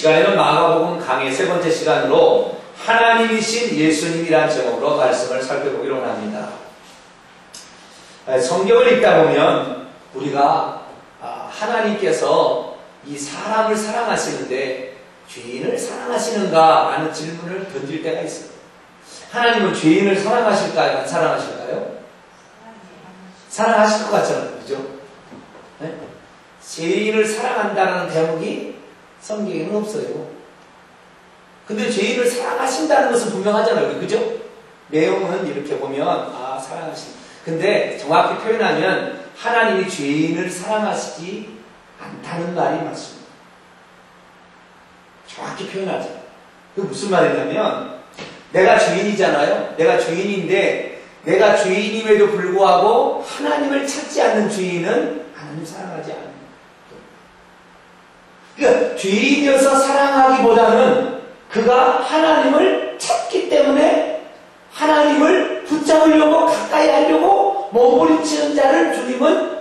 시간에는 마가복음 강의 세 번째 시간으로 하나님이신 예수님이란 제목으로 말씀을 살펴보기로 합니다. 아, 성경을 읽다 보면 우리가 아, 하나님께서 이 사람을 사랑하시는데 죄인을 사랑하시는가 라는 질문을 던질 때가 있어요. 하나님은 죄인을 사랑하실까요? 안 사랑하실까요? 사랑하실 것 같잖아요. 그죠? 네? 죄인을 사랑한다는 대목이 성경에는 없어요. 근데 죄인을 사랑하신다는 것은 분명하잖아요. 그죠? 내용은 이렇게 보면, 아, 사랑하신. 근데 정확히 표현하면 하나님이 죄인을 사랑하시지 않다는 말이 맞습니다. 정확히 표현하죠. 그 무슨 말이냐면, 내가 죄인이잖아요? 내가 죄인인데, 내가 죄인임에도 불구하고 하나님을 찾지 않는 죄인은 하나님 사랑하지 않아요. 그러니까 죄인이어서 사랑하기보다는 그가 하나님을 찾기 때문에 하나님을 붙잡으려고 가까이 하려고 몸부림치는 자를 주님은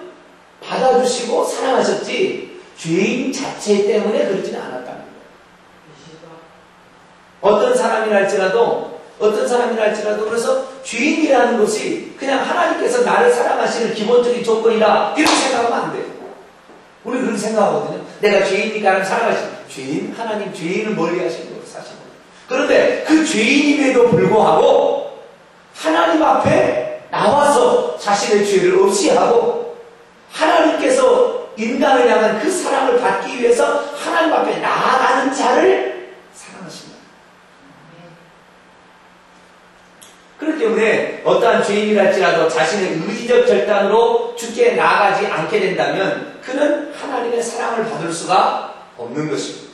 받아주시고 사랑하셨지 죄인 자체 때문에 그러지는 않았다는 거예요. 어떤 사람이라 할지라도 어떤 사람이라 할지라도 그래서 죄인이라는 것이 그냥 하나님께서 나를 사랑하시는 기본적인 조건이다 이렇게 생각하면 안 돼요. 우리 그렇게 생각하거든요. 내가 죄인이니까 하나님 사랑하시는 죄인, 하나님 죄인을 멀리 하시는 거예요, 사실. 그런데 그 죄인임에도 불구하고 하나님 앞에 나와서 자신의 죄를 없이 하고 하나님께서 인간을 향한 그 사랑을 받기 위해서 하나님 앞에 나아가는 자를 사랑하신다. 그렇기 때문에 어떠한 죄인이랄지라도 자신의 의지적 결단으로 주께 나아가지 않게 된다면 그는 하나님의 사랑을 받을 수가 없는 것입니다.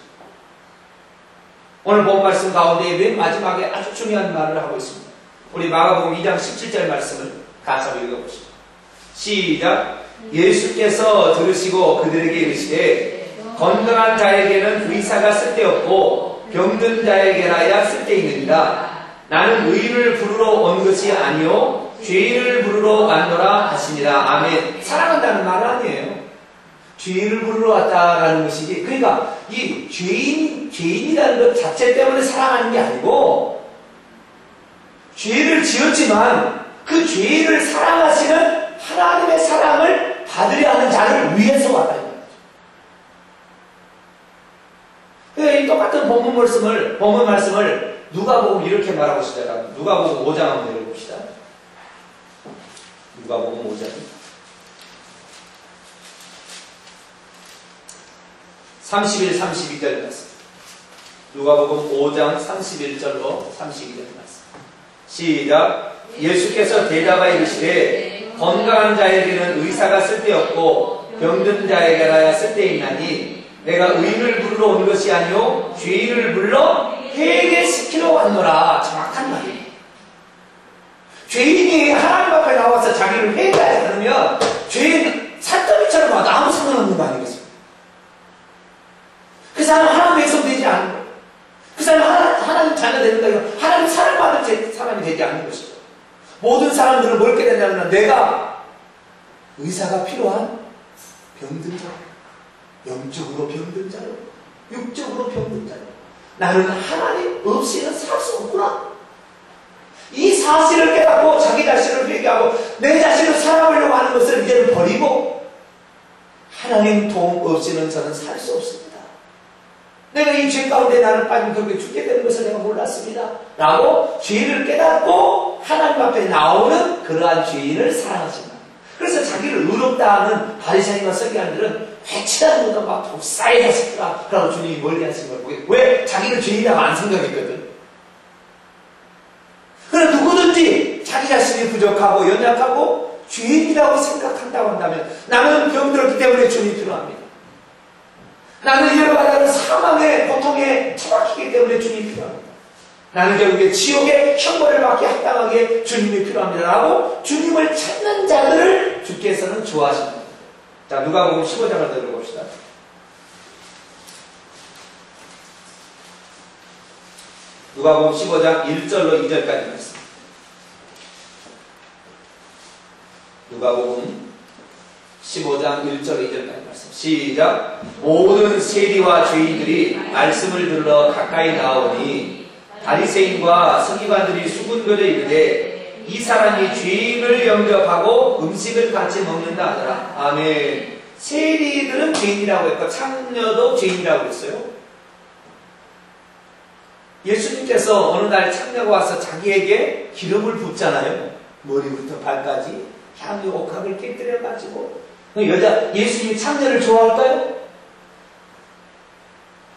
오늘 본 말씀 가운데 맨 마지막에 아주 중요한 말을 하고 있습니다. 우리 마가복음 2장 17절 말씀을 같이 한번 읽어보시죠. 시작. 예수께서 들으시고 그들에게 이르시되 건강한 자에게는 의사가 쓸데없고 병든 자에게라야 쓸데있느니라. 나는 의인을 부르러 온 것이 아니요 죄인을 부르러 왔노라 하시니라. 아멘. 사랑한다는 말 아니에요. 죄인을 부르러 왔다라는 것이지. 그러니까 이 죄인 죄인이라는 것 자체 때문에 사랑하는 게 아니고 죄를 지었지만 그 죄인을 사랑하시는 하나님의 사랑을 받으려 하는 자를 위해서 왔다. 그러니까 이 똑같은 본문 말씀을 본문 말씀을 누가복음 이렇게 말하고 있습니다. 누가복음 5장 한번 읽어봅시다. 누가복음 5장 31, 32절 말씀. 누가복음 5장 31절로 32절 말씀. 시작. 예수께서 대답하여 이르시되 건강한 자에게는 의사가 쓸데없고 병든 자에게라야 쓸데있나니 내가 의인을 부르러 온 것이 아니요 죄인을 불러 회개시키러 왔노라. 정확한 말이에요. 죄인이 하나님 앞에 나와서 자기를 회개하지 않으면 죄인 산더미처럼 와도 아무 상관없는 거 아니겠습니까? 그 사람 하나님 백성 되지 않는 거예요. 그 사람 하나, 하나님 자녀 되는 거예요. 하나님 사랑받을 사람이 되지 않는 것이죠. 모든 사람들을 뭘게 되냐면 내가 의사가 필요한 병든 자, 영적으로 병든 자요, 육적으로 병든 자요. 나는 하나님 없이는 살 수 없구나. 이 사실을 깨닫고 자기 자신을 회개하고 내 자신을 사랑하려고 하는 것을 이제는 버리고 하나님 도움 없이는 저는 살 수 없습니다. 내가 이 죄 가운데 나를 빠지면 그렇게 죽게 되는 것을 내가 몰랐습니다. 라고 죄를 깨닫고 하나님 앞에 나오는 그러한 죄인을 사랑하신다. 그래서 자기를 의롭다 하는 바리새인과 서기관들은 해치다는 것도 막 독사의 자식들아 그러고 주님이 멀리 하신 거예요. 왜? 자기를 죄인이라고 안 생각했거든. 그러나 누구든지 자기 자신이 부족하고 연약하고 죄인이라고 생각한다고 한다면 나는 병들었기 때문에 주님이 필요합니다. 나는 여러 가지 사망의 고통에 처박히기 때문에 주님이 필요합니다. 나는 결국에 지옥의 형벌을 받게 합당하게 주님이 필요합니다. 라고 주님을 찾는 자들을 주께서는 좋아하십니다. 자, 누가복음 15장을 들어봅시다. 누가복음 15장 1절로 2절까지 말씀. 누가복음 15장 1절 2절까지 말씀. 시작. 모든 세리와 죄인들이 말씀을 들러 가까이 나오니 다리새인과 서기관들이 수군거려 이르되 이 사람이 죄인을 영접하고 음식을 같이 먹는다 하더라. 아멘. 세리들은 죄인이라고 했고 창녀도 죄인이라고 했어요. 예수님께서 어느 날 창녀가 와서 자기에게 기름을 붓잖아요. 머리부터 발까지 향유 옥합을 깨뜨려 가지고 그 여자 예수님이 창녀를 좋아할까요?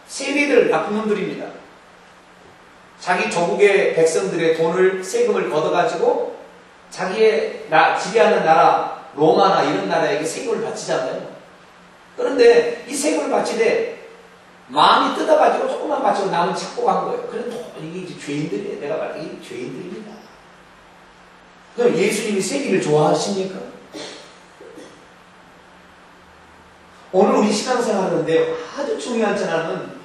세리들 나쁜 놈들입니다. 자기 조국의 백성들의 돈을 세금을 걷어가지고 자기의 나, 지배하는 나라 로마나 이런 나라에게 세금을 바치잖아요. 그런데 이 세금을 바치되 마음이 뜯어가지고 조금만 바치고 남은 간 거예요. 그런데 이게 이제 죄인들이에요. 내가 말한 게 죄인들입니다. 그럼 예수님이 세리를 좋아하십니까? 오늘 우리 신앙생활 하는데 아주 중요한 전화는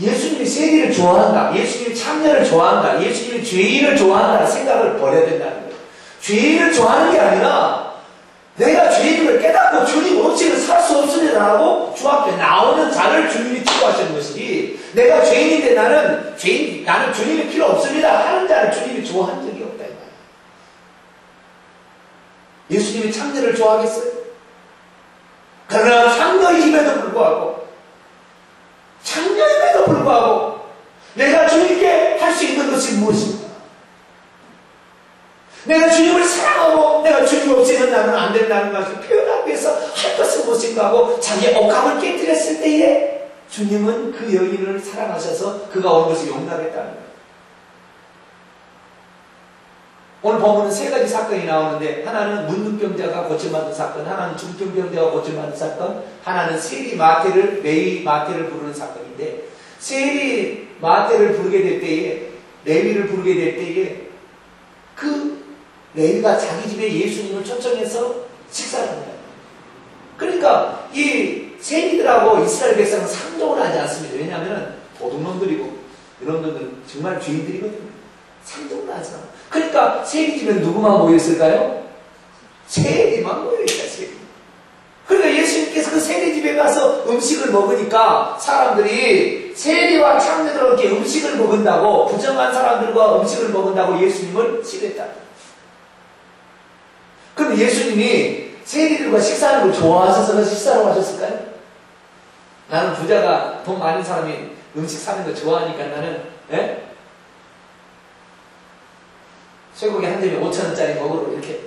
예수님이 세리를 좋아한다. 예수님이 참여를 좋아한다. 예수님이 죄인을 좋아한다. 생각을 버려야 된다는 거예요. 죄인을 좋아하는 게 아니라 내가 죄인을 깨닫고 주님 없이는 살 수 없습니다라고 주 앞에 나오는 자를 주님이 치료하시는 것이지 내가 죄인인데 나는 죄인 나는 주님이 필요 없습니다 하는 자를 주님이 좋아한 적이 없다 이 말이야. 예수님이 창녀를 좋아하겠어요? 그러나 창녀임에도 불구하고 창녀임에도 불구하고 내가 주님께 할 수 있는 것이 무엇입니까? 내가 주님을 사랑하고 내가 주님 없이 는 나는 안 된다는 것을 표현하기 위해서 할 것은 무엇인가 하고 자기의 억함을 깨뜨렸을 때에 주님은 그 여인을 사랑하셔서 그가 온 것을 용납했다는 거예요. 오늘 보면은 세 가지 사건이 나오는데 하나는 문둥병자가 고침받은 사건, 하나는 중증병자가 고침받은 사건, 하나는 세리 마태를 레위 마태를 부르는 사건인데 세리 마태를 부르게 될 때에 레위를 부르게 될 때에 그 레위가 자기 집에 예수님을 초청해서 식사를 합니다. 그러니까 이 세리들하고 이스라엘 백성은 상종을 하지 않습니다. 왜냐하면 도둑놈들이고 이런 놈들은 정말 죄인들이거든요. 않아. 그러니까 세리 집에 누구만 모였을까요? 세리만 모여있다, 세리. 그러니까 예수님께서 그 세리 집에 가서 음식을 먹으니까 사람들이 세리와 창녀들과 함께 음식을 먹은다고 부정한 사람들과 음식을 먹은다고 예수님을 싫어했다. 그럼 예수님이 세리들과 식사하는 걸 좋아하셔서 식사를 하셨을까요? 나는 부자가 돈 많은 사람이 음식 사는 거 좋아하니까 나는 예? 쇠고기 한 점에 5천원짜리 먹으러 이렇게.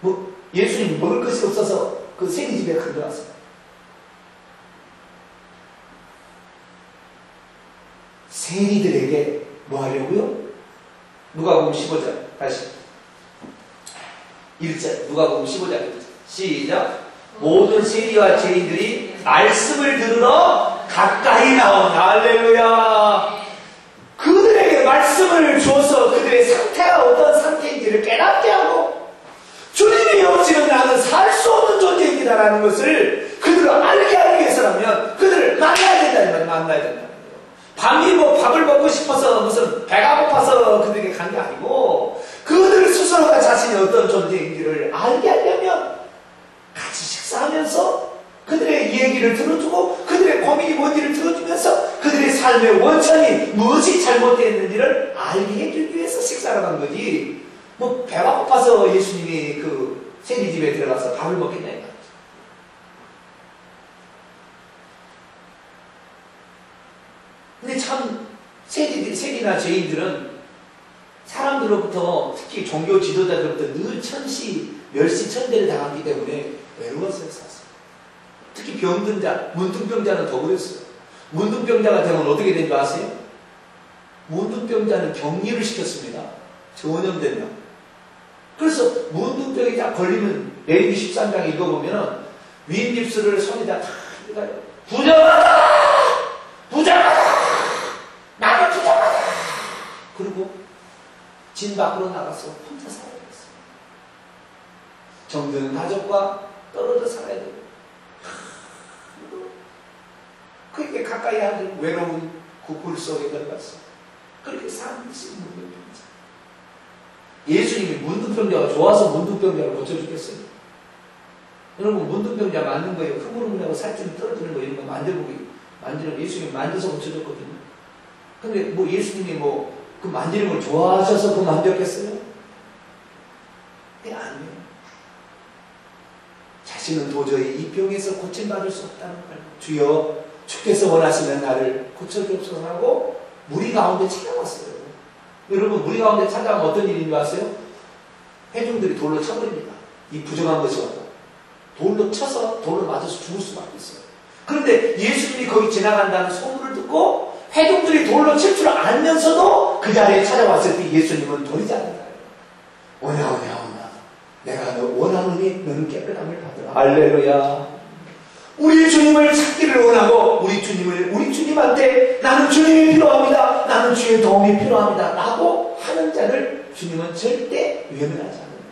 뭐 예수님 먹을 것이 없어서 그 세리 집에 걸려왔어요. 세리들에게 뭐 하려고요? 누가 보면 15절 다시. 1절 누가 보면 15절 시작. 모든 세리와 죄인들이 말씀을 들으러 가까이 나온 할렐루야 말씀을 줘서 그들의 상태가 어떤 상태인지를 깨닫게 하고 주님이 없이는 나는 살 수 없는 존재입니다라는 것을 그들을 알게 하기 위해서라면 그들을 만나야 된다는 말이에요. 만나야 된다. 밤이 뭐 밥을 먹고 싶어서 무슨 배가 고파서 그들에게 간 게 아니고 그들 스스로가 자신이 어떤 존재인지를 알게 하려면 같이 식사하면서 그들의 얘기를 들어주고 그들의 고민이 뭔지를 들어주면서 그들의 삶의 원천이 무엇이 잘못되었는지를 알게 해주기 위해서 식사를 한 거지 뭐 배가 고파서 예수님이 그 세리집에 들어가서 밥을 먹겠냐 이거 근데 참 세리, 세리나 죄인들은 사람들로부터 특히 종교 지도자들로부터 늘 천시, 멸시, 천대를 당하기 때문에 외로웠어요, 사실. 특히 병든 자, 문둥병자는 더 그랬어요. 문둥병자가 되면 어떻게 된 줄 아세요? 문둥병자는 격리를 시켰습니다. 전염되면. 그래서 문둥병이 딱 걸리면 레위기 13장 읽어보면 윗입술을 손에다 다 읽어요. 부정하다! 부정하다! 나를 부정하다! 그리고 진 밖으로 나가서 혼자 살아야 됐어요. 정든 가족과 떨어져 살아야 되고 그렇게 가까이 하는 외로운 구굴 속에 들어갔어. 그렇게 사는 것이 문둥병자. 예수님이 문둥병자가 좋아서 문둥병자를 고쳐주겠어요. 여러분 문둥병자 만든 거예요. 흐물흐물하고 살찌는 떨어지는 거 이런 거 만들고 만드는 거 예수님이 만들어서 고쳐줬거든요. 근데 뭐 예수님이 뭐 그 만지는 걸 좋아하셔서 그 만졌겠어요? 네, 아니에요. 자신은 도저히 이 병에서 고침받을 수 없다는 걸 주여 주께서 원하시면 나를 고쳐주옵소서 하고 무리 가운데 찾아왔어요. 여러분 무리 가운데 찾아오면 어떤 일인 줄 아세요? 회중들이 돌로 쳐버립니다. 이 부정한 것이 왔다. 돌로 쳐서 돌로 맞아서 죽을 수밖에 있어요. 그런데 예수님이 거기 지나간다는 소문을 듣고 회중들이 돌로 칠 줄 알면서도 그 자리에 찾아왔을 때 예수님은 돌이지 않는다. 오냐 오냐 오냐 내가 너 원하노니 너는 깨끗함을 받으 라. 할렐루야. 우리 주님을 찾기를 원하고 우리 주님을 우리 주님한테 나는 주님이 필요합니다. 나는 주의 도움이 필요합니다. 라고 하는 자를 주님은 절대 외면하지 않는다.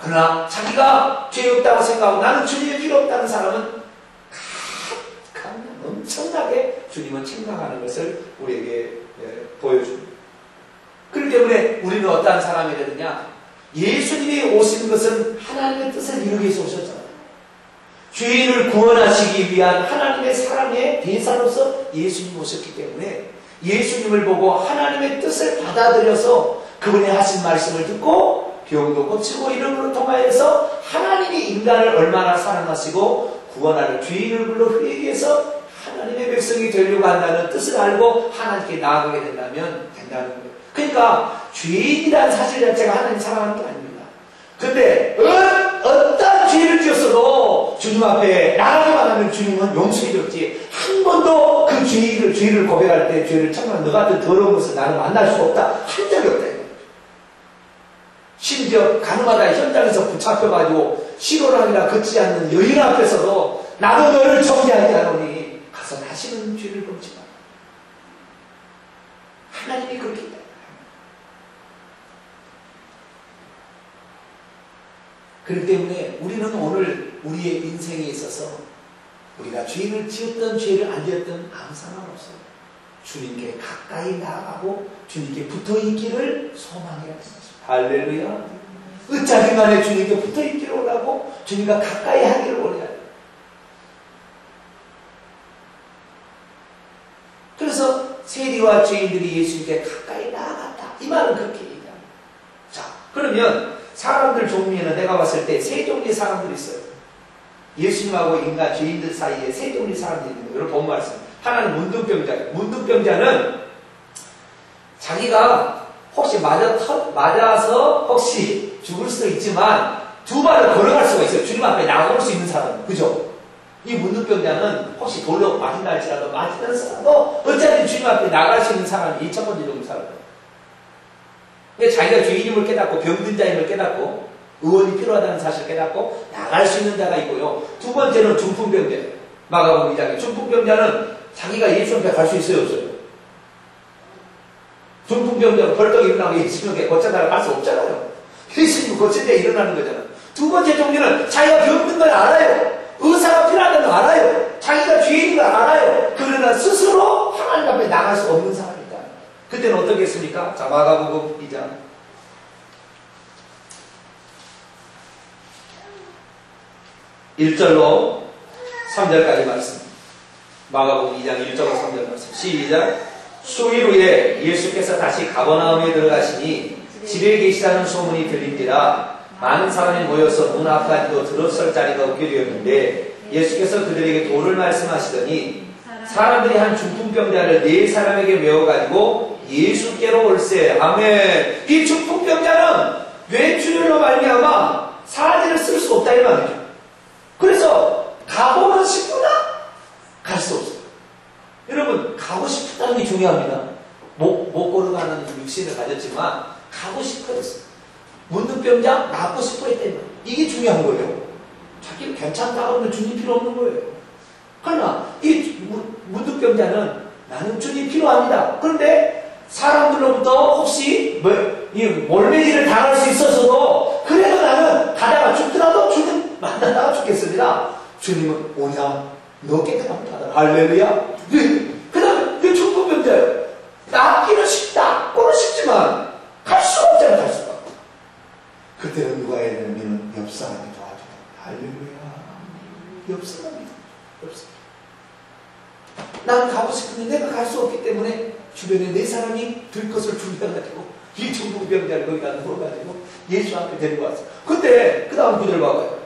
그러나 자기가 죄 없다고 생각하고 나는 주님이 필요 없다는 사람은 엄청나게 주님은 생각하는 것을 우리에게 예, 보여줍니다. 그렇기 때문에 우리는 어떠한 사람이 되느냐? 예수님이 오신 것은 하나님의 뜻을 이루기 위해서 오셨잖아요. 죄인을 구원하시기 위한 하나님의 사랑의 대사로서 예수님이 오셨기 때문에 예수님을 보고 하나님의 뜻을 받아들여서 그분의 하신 말씀을 듣고 병도 고치고 이름으로 통하여서 하나님이 인간을 얼마나 사랑하시고 구원하는 죄인을 불러 회개해서 하나님의 백성이 되려고 한다는 뜻을 알고 하나님께 나아가게 된다면 된다는 거예요. 그러니까 죄인이라는 사실 자체가 하나님 사랑하는 게 아닙니다. 근데 어, 떤 죄를 지었어도 주님 앞에 나가기만 하면 주님은 용서해 줬지 한 번도 그 죄를, 죄를 고백할 때 죄를 정말 너 같은 더러운 것을 나는 만날 수 없다 한 적이 없다. 심지어 가늠하다 현장에서 붙잡혀가지고 시로를 하느라 걷지 않는 여인 앞에서도 나도 너를 정죄하지 않으니 가서 다시는 죄를 범지 마. 하나님이 그렇게 했다. 그렇기 때문에 우리는 오늘 우리의 인생에 있어서 우리가 죄를 지었던 죄를 안 지었던 아무 상관없어요. 주님께 가까이 나아가고 주님께 붙어 있기를 소망해야 됩니다. 할렐루야. 으짜기만에 주님께 붙어 있기를 원하고 주님과 가까이 하기를 원해야 돼요. 그래서 세리와 죄인들이 예수님께 가까이 나아갔다. 이 말은 그렇게 얘기합니다. 자, 그러면 사람들 종류에는 내가 봤을 때 세 종류의 사람들이 있어요. 예수님하고 인간 죄인들 사이에 세 종류의 사람들이 있는 거예요. 여러분 본 말씀. 하나는 문둥병자예요. 문둥병자는 자기가 혹시 맞아, 맞아서 혹시 죽을 수도 있지만 두 발을 걸어갈 수가 있어요. 주님 앞에 나올 수 있는 사람. 그죠? 이 문둥병자는 혹시 돌로 맞은다 할지라도 맞으는 사람도 어차피 주님 앞에 나갈 수 있는 사람이 2천 번째 정도 사람. 근데 자기가 죄인임을 깨닫고 병든 자임을 깨닫고 의원이 필요하다는 사실을 깨닫고 나갈 수 있는 자가 있고요. 두 번째는 중풍병자. 마가복음 2장에 중풍병자는 자기가 예수 앞에 갈수 있어요, 없어요? 중풍병자는 벌떡 일어나고 예수님께 고쳐다가 갈 수 없잖아요. 예수님 고칠 때 일어나는 거잖아. 두 번째 종류는 자기가 병든 걸 알아요. 의사가 필요하다는 걸 알아요. 자기가 죄인인 걸 알아요. 그러나 스스로 하나님 앞에 나갈 수 없는 사람. 그때는 어떻게 했습니까? 자, 마가복음 2장. 1절로 3절까지 말씀. 마가복음 2장 1절로 3절 말씀. 시작. 수일 후에 예수께서 다시 가버나움에 들어가시니 집에 계시다는 소문이 들린지라 많은 사람이 모여서 문 앞까지도 들어설 자리가 없게 되었는데 예수께서 그들에게 도를 말씀하시더니 사람들이 한 중풍병자를 네 사람에게 메워가지고 예수께로 올세. 아멘. 이 중풍병자는 뇌출혈로 말미암아 사지를 쓸 수 없다 이 말이죠. 그래서 가보면 싶구나 갈 수 없어요. 여러분 가고 싶다는 게 중요합니다. 못, 못 걸어가는 육신을 가졌지만 가고 싶어요. 문둥병자 낫고 싶어 했다는 이게 중요한 거예요. 자기 괜찮다 그러면 주님 필요 없는 거예요. 그러나 이 문둥병자는 나는 주님 필요합니다. 그런데 사람들로부터 혹시 뭐, 이 몰매질을 당할 수 있어서도 그래도 나는 가다가 죽더라도 주님 만나다가 죽겠습니다. 주님은 오냐? 너 깨끗한 받아. 할렐루야. 네. 그 다음에 내 중풍병자예요. 낫기는 쉽다. 꼴은 쉽지만 갈수 없잖아, 갈 수가. 그때는 누가 되냐면 옆 사람이 도와줘야 할렐루야. 없습니다. 없습니다. 난 가고 싶은데 내가 갈 수 없기 때문에 주변에 네 사람이 들 것을 준비해가지고 이 중국 병자를 거기다 넣어가지고 예수 앞에 데리고 왔어요. 근데 그 다음 구절 봐봐요.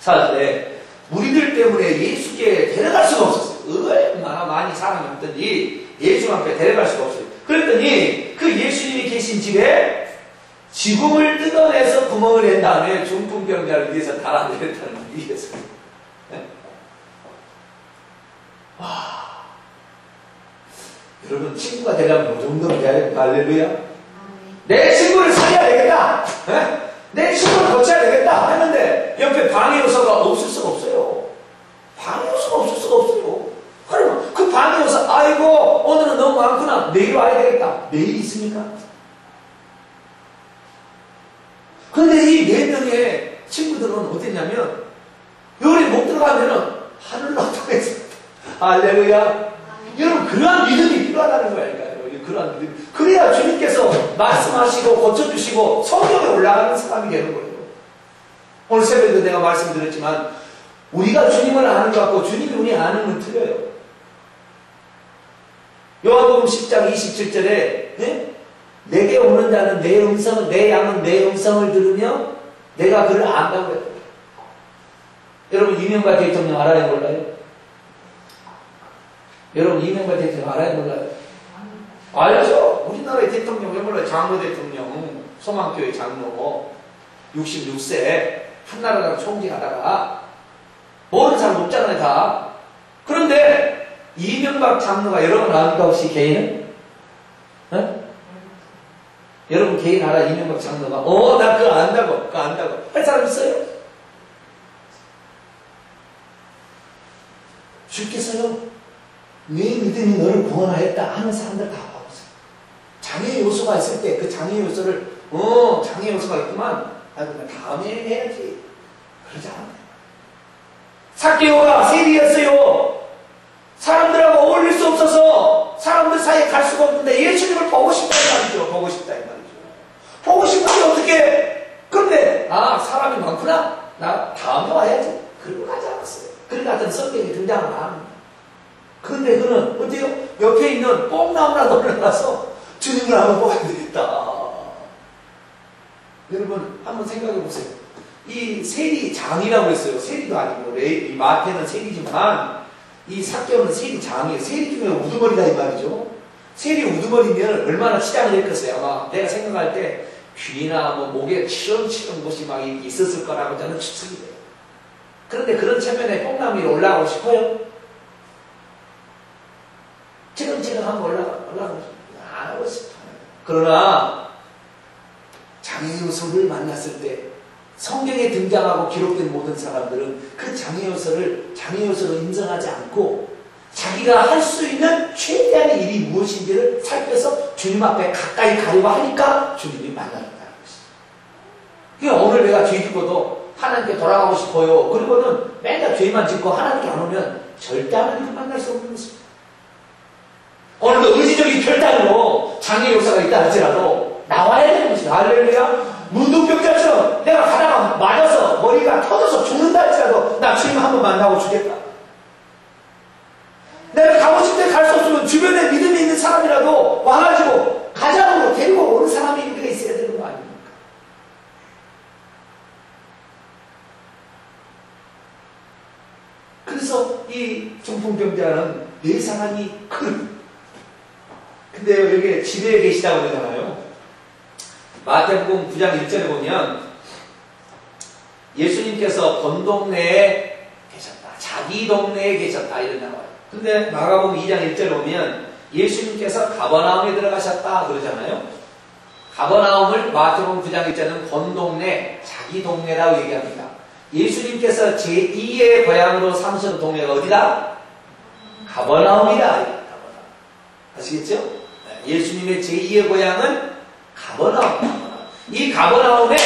사절에 무리들 때문에 예수께 데려갈 수가 없었어요. 얼마나 많이 사람이 없던지 예수 앞에 데려갈 수가 없어요. 그랬더니 그 예수님이 계신 집에 지붕을 뜯어내서 구멍을 낸 다음에 중풍병자를 위해서 달아내렸다는 위해서. 네? 와. 여러분, 친구가 되려면 뭐 정도는 돼야 할렐루야? 내 친구를 살려야 되겠다! 네? 내 친구를 거쳐야 되겠다! 했는데, 옆에 방해 요소가 없을 수가 없어요. 방해 요소가 없을 수가 없어요. 그러면 그 방해 요소, 아이고, 오늘은 너무 많구나. 내일 와야 되겠다. 내일 있습니까? 근데 이 네 명의 친구들은 어땠냐면, 요리 못 들어가면은 하늘로 통해서, 할렐루야. 여러분, 그러한 믿음이 필요하다는 거니까요. 그러한 믿음. 그래야 주님께서 말씀하시고 고쳐주시고 성경에 올라가는 사람이 되는 거예요. 오늘 새벽에도 내가 말씀드렸지만, 우리가 주님을 아는 것 같고 주님이 우리 아는 건 틀려요. 요한복음 10장 27절에, 네? 내게 오는 자는 내 음성을, 내 양은 내 음성을 들으며 내가 그를 안다고 그랬다. 여러분, 이명박 대통령 알아요, 몰라요? 여러분, 이명박 대통령 알아요, 몰라요? 알죠? 우리나라의 대통령, 왜 몰라요? 장로 대통령, 소망교회 장로, 66세, 한나라당 총재하다가, 모르는 사람 없잖아요, 다. 그런데, 이명박 장로가 여러분 압니까, 혹시 개인은? 어? 여러분 개인 알아, 이명박 장로가. 어, 나 그거 안다고, 그거 안다고. 할 사람 있어요? 주께서요, 내 믿음이 너를 구원하였다 하는 사람들 다. 장애 요소가 있을 때 그 장애 요소를, 어, 장애 요소가 있구만. 아, 그러면 다음에 해야지. 그러지 않아요. 사개오가 세리였어요. 사람들하고 어울릴 수 없어서 사람들 사이에 갈 수가 없는데 예수님을 보고 싶다 이 말이죠. 보고 싶다 이 말이죠. 보고 싶으면 어떻게? 그런데 아 사람이 많구나. 나 다음에 와야지. 그리고 가지 않았어요. 그러니까 어떤 성경이 등장을 안 합니다. 그런데 그는 어때요? 옆에 있는 뽕나무라도 올라가서 주님을 한번 보아야 되겠다. 여러분 한번 생각해 보세요. 이 세리장이라고 했어요. 세리도 아니고 레이, 마태는 세리지만 이 사개오는 세리 장이에요. 세리 중에 우두머리다 이 말이죠. 세리 우두머리면 얼마나 치장을 했겠어요. 아마 내가 생각할 때 귀나 뭐 목에 치렁치렁 것이 막 있었을 거라고 저는 추측이 돼요. 그런데 그런 체면에 뽕나무 위로 올라가고 싶어요? 치렁치렁 한번 올라가, 올라가고 싶어요. 안 하고 싶어요. 그러나 장애 요소를 만났을 때 성경에 등장하고 기록된 모든 사람들은 그 장애 요소를 장애 요소로 인정하지 않고 자기가 할 수 있는 최대한의 일이 무엇인지를 살펴서 주님 앞에 가까이 가려고 하니까 주님이 만나는다는 것이죠. 그러니까 오늘 내가 죄 짓고도 하나님께 돌아가고 싶어요. 그리고는 맨날 죄만 짓고 하나님께 안 오면 절대 하나님을 만날 수 없는 것입니다. 오늘도 의지적인 결단으로 장애 요소가 있다 할지라도 나와야 되는 것입니다. 할렐루야. 문둥병자처럼 내가 가다가 맞아서 머리가 터져서 죽는다 할지라도 나 주님 한 번 만나고 주겠다. 내가 가고 때갈수 없으면 주변에 믿음이 있는 사람이라도 와가지고 가자고 데리고 오는 사람이 우리가 있어야 되는 거 아닙니까? 그래서 이 중풍병자는 네 사람이 큰 근데 여기 집에 계시다고 그러잖아요. 마태복음 9장 1절에 보면 예수님께서 본 동네에 계셨다. 자기 동네에 계셨다. 이런 나와요. 근데 마가복음 2장 1절에 보면 예수님께서 가버나움에 들어가셨다. 그러잖아요. 가버나움을 마태복음 9장 1절은 본 동네, 자기 동네라고 얘기합니다. 예수님께서 제2의 고향으로 삼으신 동네가 어디다? 가버나움이다. 아시겠죠? 예수님의 제2의 고향은 가버나움. 이 가버나움에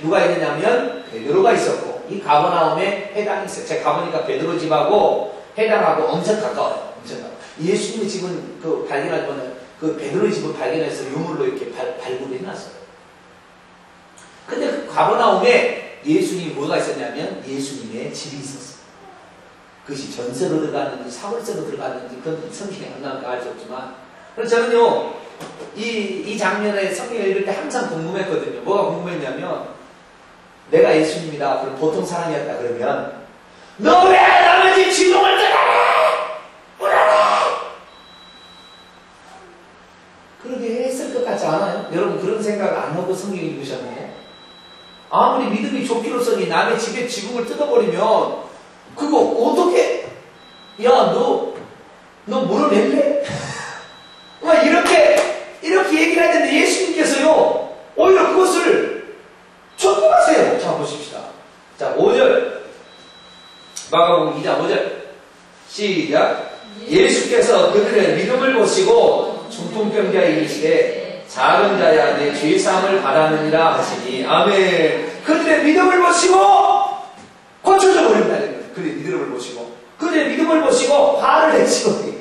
누가 있느냐면 베드로가 있었고 이 가버나움에 해당이 있어요. 제가 가보니까 베드로 집하고 해당하고 엄청 가까워요. 엄청 가까워. 예수님의 집은 그 발견할 거는 그 베드로의 집을 발견해서 유물로 이렇게 발, 발굴해 놨어요. 근데 그 가버나움에 예수님이 뭐가 있었냐면 예수님의 집이 있었어요. 그것이 전세로 들어갔는지 사월세로 들어갔는지 그건 성경에 안 나오니까 알수 없지만 그래서 저는요 이, 이 장면에 성경을 읽을 때 항상 궁금했거든요. 뭐가 궁금했냐면 내가 예수님이다. 그럼 보통 사람이었다 그러면 너왜집 지붕을 뜯어라! 물어라! 그렇게 했을 것 같지 않아요? 여러분 그런 생각 안 하고 성경 읽으셨나요? 아무리 믿음이 좋기로서니 남의 집에 지붕을 뜯어버리면 그거 어떻게 야너너 물어낼래? 막 이렇게 이렇게 얘기를 하는데 예수님께서요 오히려 그것을 촉구하세요. 자 보십시다. 자 5절 마가복음 2장 5절 시작 예수께서 그들의 믿음을 보시고 중풍병자에 이르시되 작은 자야 내 죄사함을 받았느니라 하시니 아멘 그들의 믿음을 보시고 고쳐져 버린다 그들의 믿음을 보시고 그들의 믿음을 보시고 화를 내시고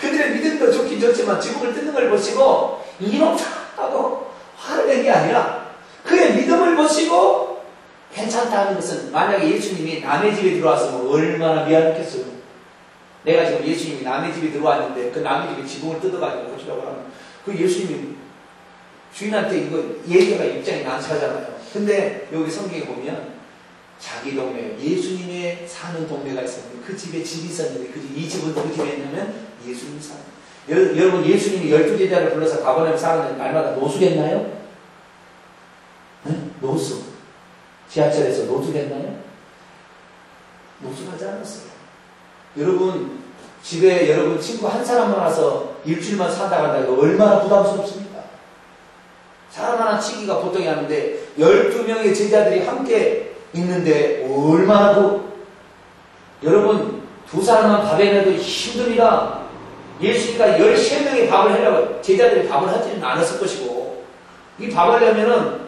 그들의 믿음도 좋긴 좋지만 지붕을 뜯는 걸 보시고 이놈다 하고 화를 낸 게 아니라 그의 믿음을 보시고 괜찮다는 것은 만약에 예수님이 남의 집에 들어왔으면 미안했겠어요. 내가 지금 예수님이 남의 집에 들어왔는데 그 남의 집에 지붕을 뜯어가지고 고치라고 하면 그 예수님이 주인한테 이거 얘기가 입장이 난처하잖아요. 근데 여기 성경에 보면 자기 동네, 예수님의 사는 동네가 있었는데 그 집에 집이 있었는데 그 집, 이 집은 그 집에 있냐면 예수님 사는. 여러분 예수님이 열두 제자를 불러서 가버나움 사는데 날마다 노숙했나요? 네? 노숙. 지하철에서 노숙했나요? 노숙하지 않았어요. 여러분 집에 여러분 친구 한 사람만 와서 일주일만 산다 간다 이거 얼마나 부담스럽습니까? 사람 하나 치기가 보통이 아닌데 12명의 제자들이 함께 있는데 얼마나 그 여러분 두 사람만 밥에 내도 힘듭니다. 예수니까 13명의 밥을 하려고 제자들이 밥을 하지는 않았을 것이고 이 밥을 하려면은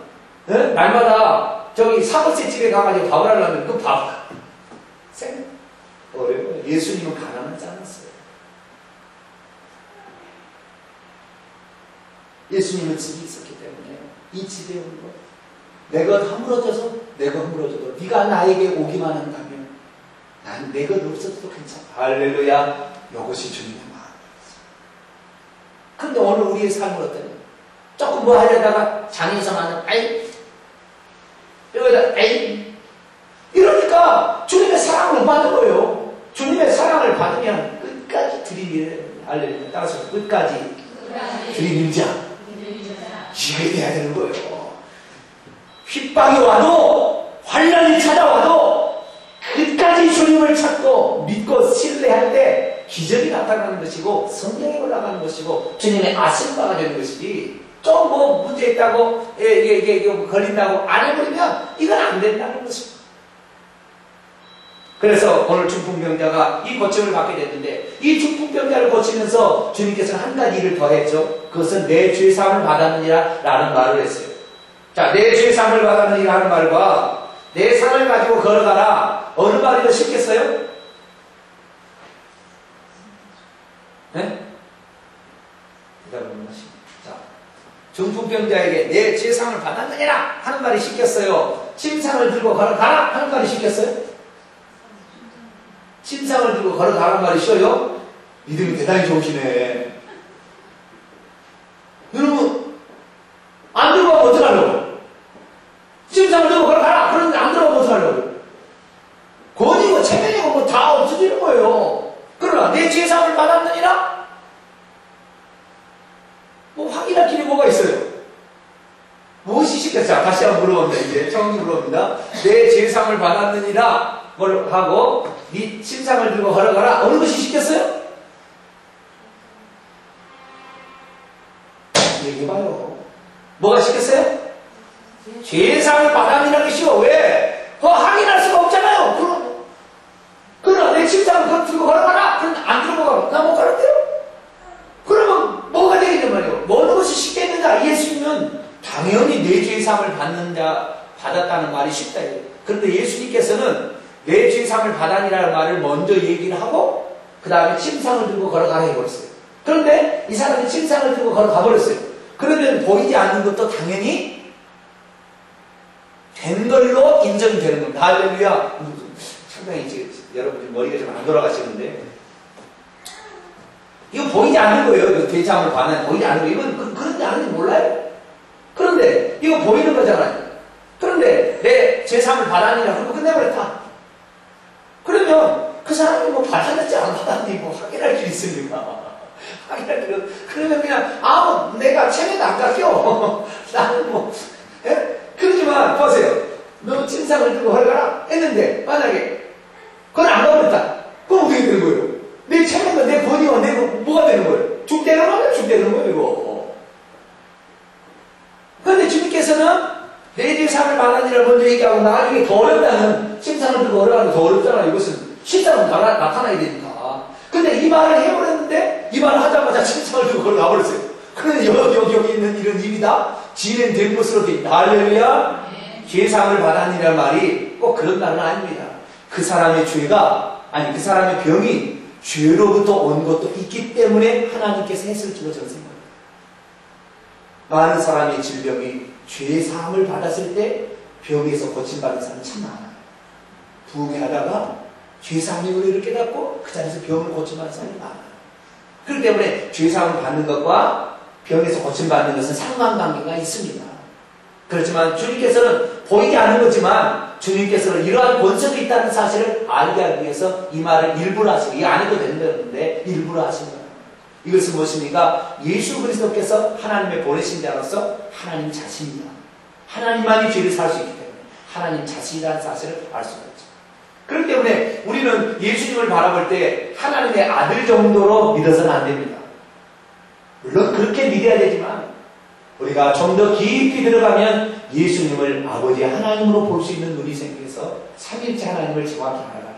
네? 날마다 저기 사거세 집에 가가지고 밥을 하려면 그 밥생어 려워요. 예수님은 가난하지 않았어요. 예수님은 집이 있었기 때문에 이 집에 온 거. 내가 허물어져서 내가 허물어져도 네가 나에게 오기만 한다면 난 내가 없어도 괜찮아. 할렐루야. 이것이 주님의 마음이었어. 그런데 오늘 우리의 삶은 어떠냐? 조금 뭐 하려다가 장에서 나는 아이 여기다 에이 이러니까 주님의 사랑을 못 받는 거예요. 주님의 사랑을 받으면 끝까지 들이밀어야 알렐루야. 따라서 끝까지 들이밀자. 이게 돼야 되는 거예요. 핍박이 와도 환란이 찾아와도 끝까지 주님을 찾고 믿고 신뢰할 때 기적이 나타나는 것이고 성령이 올라가는 것이고 주님의 아심바가 되는 것이지 좀뭐 문제 있다고 예, 이게, 이게, 이게 걸린다고 안 해버리면 이건 안 된다는 것입니다. 그래서 오늘 중풍병자가 이 고침을 받게 됐는데 이 중풍병자를 고치면서 주님께서는 한 가지 일을 더 했죠. 그것은 내 죄사함을 받았느니라 라는 말을 했어요. 자, 내 죄사함을 받았느니라 하는 말과 내 상을 가지고 걸어가라. 어느 말이 더 쉽겠어요? 네? 여러분, 자, 중풍병자에게 내 죄상을 받았느니라 하는 말이 쉽겠어요. 침상을 들고 걸어가라 하는 말이 쉽겠어요? 신상을 들고 걸어가란 말이 쉬워요? 믿음이 대단히 좋으시네. 여러분, 안 들고 가면 어떡하려고? 신상을 들고 걸어가라! 그런데 안 들어가면 어떡하려고? 권이고 체면이고 뭐 다 없어지는 거예요. 그러나 내 죄상을 받았느니라? 뭐 확인할 길이 뭐가 있어요? 무엇이 시켰어? 다시 한번 물어봅니다. 이제 정리 물어봅니다. 내 죄상을 받았느니라? 뭘 하고 네 신상을 들고 걸어가라. 어느 것이 시켰어요? 얘기해봐요. 뭐가 시켰어요? 죄상을 받아들이는 것이요. 왜? 그거 확인할 수가 없잖아요. 그럼, 그럼 내 신상을 들고 걸어가라. 그럼 안 들고 가면 나못 가는데요? 그러면 뭐가 되겠냐 말이에요. 어느 것이 시켰는가? 예수님은 당연히 내 죄상을 받는 자, 받았다는 말이 쉽다. 그런데 예수님께서는 내 죄상을 받아니라는 말을 먼저 얘기를 하고 그 다음에 침상을 들고 걸어가라 해버렸어요. 그런데 이 사람이 침상을 들고 걸어가 버렸어요. 그러면 보이지 않는 것도 당연히 된 걸로 인정이 되는 겁니다. 할렐루야. 상당히 이제 여러분 머리가 좀 안 돌아가시는데 이거 보이지 않는 거예요. 그 대참을 관한 보이지 않는 거예요. 이건 그, 그런지 아는지 몰라요. 그런데 이거 보이는 거잖아요. 그런데 내 제3을 받았느냐 그러고 끝내버렸다. 그러면 그 사람이 뭐 받았는지 안 받았는지 뭐 확인할 길 있습니까? 길 그러면 그냥 아무 내가 체면도 안 깎여. 나는 뭐 예? 그러지만 보세요. 너 침상을 들고 헐가라 했는데 만약에 그건 안 가버렸다. 그럼 어떻게 되는 거예요? 내 체면과 내 권위와 내 뭐가 되는 거예요? 죽되는 거면 죽되는 거예요 이거. 그런데 주님께서는 내일 삶을 말하니라 먼저 얘기하고 나중에 더 어렵다는 침상을 들고 어려워하는 더 어렵잖아 이것은 나라, 나타나야 되니까. 근데 이 말을 해버렸는데 이 말을 하자마자 침상을 들고 걸어가버렸어요. 그런데 여기 여기 여기 있는 이런 일이 다 진행된 것으로 돼 있다. 할렐루야. 죄상을 받았니라 말이 꼭 그런 말은 아닙니다. 그 사람의 죄가 아니 그 사람의 병이 죄로부터 온 것도 있기 때문에 하나님께서 했을 줄로 저는 생각합니다. 많은 사람의 질병이 죄 사함을 받았을 때 병에서 고침받는 사람이 참 많아요. 부흥회 하다가 죄 사함의 은혜를 깨닫고 그 자리에서 병을 고침받는 사람이 많아요. 그렇기 때문에 죄 사함을 받는 것과 병에서 고침받는 것은 상관관계가 있습니다. 그렇지만 주님께서는 보이지 않는 거지만 주님께서는 이러한 권세도 있다는 사실을 알게 하기 위해서 이 말을 일부러 하시고 이게 안 해도 된다는데 일부러 하신 거예요. 이것은 무엇입니까? 예수 그리스도께서 하나님의 보내신 자로서 하나님 자신이다. 하나님만이 죄를 살 수 있기 때문에 하나님 자신이라는 사실을 알 수가 있죠. 그렇기 때문에 우리는 예수님을 바라볼 때 하나님의 아들 정도로 믿어서는 안 됩니다. 물론 그렇게 믿어야 되지만 우리가 좀 더 깊이 들어가면 예수님을 아버지 하나님으로 볼 수 있는 눈이 생겨서 삼일째 하나님을 정확히 알아가는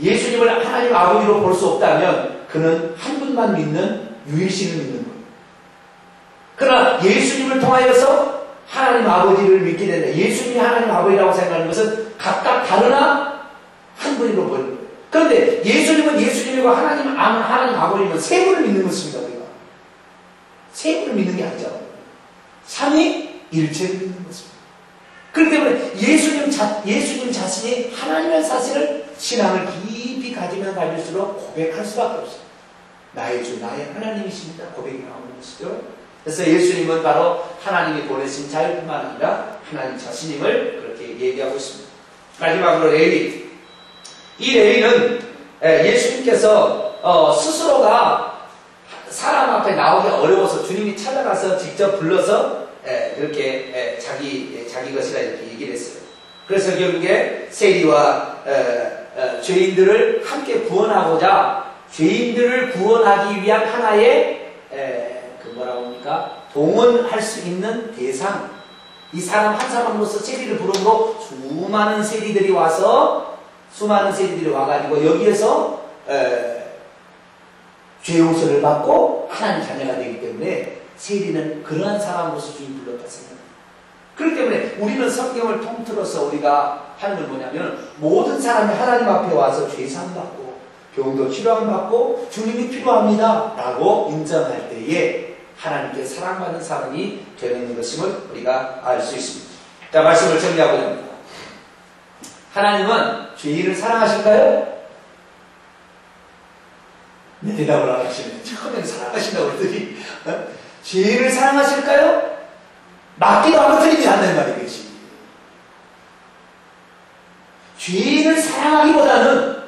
예수님을 하나님 아버지로 볼 수 없다면 그는 한 분만 믿는 유일신을 믿는 거예요. 그러나 예수님을 통하여서 하나님 아버지를 믿게 된다. 예수님이 하나님 아버지라고 생각하는 것은 각각 다르나 한 분으로 보는 거예요. 그런데 예수님은 예수님이고 하나님, 하나님 아버지는 세 분을 믿는 것입니다. 우리가. 세 분을 믿는 게 아니죠. 삼위 일체를 믿는 것입니다. 그렇기 때문에 예수님, 자, 예수님 자신이 하나님의 사실을 신앙을 깊이 가지면 가질수록 고백할 수밖에 없어요. 나의 주, 나의 하나님이십니다. 고백이 나오는 것이죠. 그래서 예수님은 바로 하나님이 보내신 자일 뿐만 아니라 하나님 자신임을 그렇게 얘기하고 있습니다. 마지막으로 레위. 이 레위는 예수님께서 어, 스스로가 사람 앞에 나오기 어려워서 주님이 찾아가서 직접 불러서 그렇게 자기 자기 것이라 이렇게 얘기를 했어요. 그래서 결국에 세리와 죄인들을 함께 구원하고자 죄인들을 구원하기 위한 하나의 그 뭐라고 합니까 동원할 수 있는 대상 이 사람 한 사람으로서 세리를 부르므로 수많은 세리들이 와서 수많은 세리들이 와가지고 여기에서 죄 용서를 받고 하나님 자녀가 되기 때문에 세리는 그러한 사람으로서 주님 불렀다 생각합니다. 그렇기 때문에 우리는 성경을 통틀어서 우리가 하는 건 뭐냐면 모든 사람이 하나님 앞에 와서 죄상 받고 병도 치료함 받고 주님이 필요합니다 라고 인정할 때에 하나님께 사랑받는 사람이 되는 것임을 우리가 알 수 있습니다. 자 말씀을 정리하고자. 하나님은 죄인을 사랑하실까요? 네, 대답을 안 하시네. 처음에는 사랑하신다고 그러더니, 어? 죄인을 사랑하실까요? 맞기도 하고 틀리지 않는 말이겠지. 죄인을 사랑하기보다는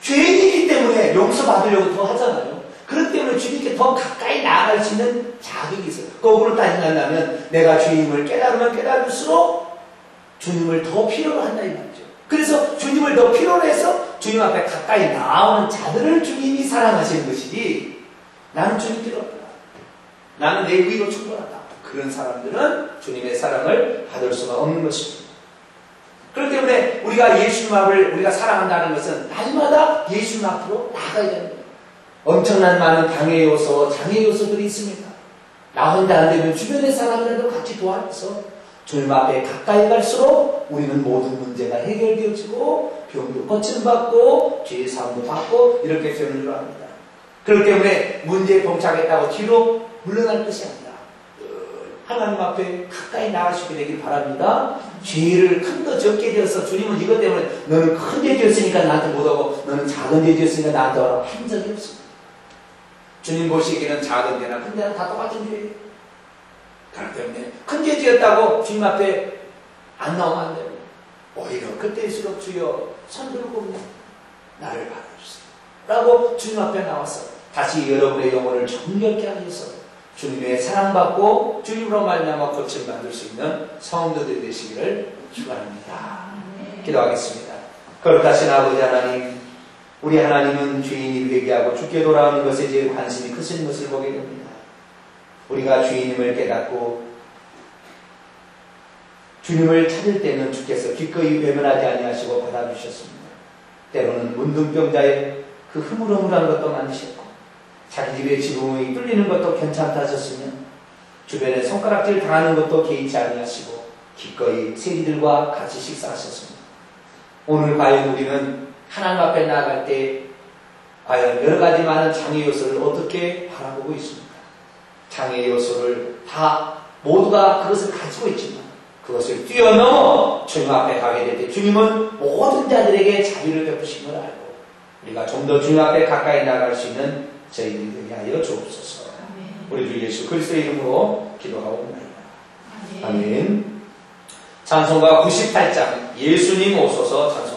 죄인이기 때문에 용서받으려고 더 하잖아요. 그렇기 때문에 주님께 더 가까이 나아갈 수 있는 자격이 있어요. 거꾸로 따진다면 내가 주님을 깨달으면 깨달을수록 주님을 더 필요로 한다 이 말이죠. 그래서 주님을 더 필요로 해서 주님 앞에 가까이 나오는 자들을 주님이 사랑하시는 것이지 나는 주님 필요 없다. 나는 내 의로 충분하다. 그런 사람들은 주님의 사랑을 받을 수가 없는 것입니다. 그렇기 때문에 우리가 예수님 앞을 우리가 사랑한다는 것은 날마다 예수님 앞으로 나가야 됩니다. 엄청난 많은 방해 요소, 장애 요소들이 있습니다. 나 혼자 안 되면 주변의 사람들도 같이 도와서 주님 앞에 가까이 갈수록 우리는 모든 문제가 해결되어지고 병도 고침받고 죄의 사함도 받고 이렇게 되는 줄 압니다. 그렇기 때문에 문제에 봉착했다고 뒤로 물러날 것이 아니라 하나님 앞에 가까이 있게 되길 바랍니다. 죄를 큰 거 적게 지어서 주님은 이것 때문에 너는 큰 죄 지었으니까 나한테 못하고 너는 작은 죄 지었으니까 나한테 오라 한 적이 없습니다. 주님 보시기에는 작은 죄나 큰 죄나 다 똑같은 죄예요. 그렇기 때문에 큰 죄 지었다고 주님 앞에 안 나오면 안 됩니다. 오히려 그때일수록 주여 손 들고 나를 받아주세요. 라고 주님 앞에 나와서 다시 여러분의 영혼을 정결케 하기 위해서 주님의 사랑받고 주님으로 말미암아 고침 받을 수 있는 성도들 되시기를 축원합니다. 기도하겠습니다. 거룩하신 아버지 하나님, 우리 하나님은 주인이 회개하고 죽게 돌아오는 것에 제일 관심이 크신 것을 보게 됩니다. 우리가 주인임을 깨닫고 주님을 찾을 때는 주께서 기꺼이 외면하지 아니하시고 받아주셨습니다. 때로는 문둥병자의 그 흐물흐물한 것도 만드셨고 자기 집에 지붕이 뚫리는 것도 괜찮다 하셨으면 주변에 손가락질 당하는 것도 개의치 아니하시고 기꺼이 세리들과 같이 식사하셨습니다. 오늘 과연 우리는 하나님 앞에 나아갈 때 과연 여러 가지 많은 장애 요소를 어떻게 바라보고 있습니까? 장애 요소를 다 모두가 그것을 가지고 있지만 그것을 뛰어넘어 주님 앞에 가게 될 때 주님은 모든 자들에게 자유를 베푸신 걸 알고 우리가 좀 더 주님 앞에 가까이 나갈 수 있는 저희들이 되게 하여 주옵소서. 우리 주 예수 그리스도의 이름으로 기도하옵나이다. 아멘. 찬송가 98장 예수님 오소서 찬송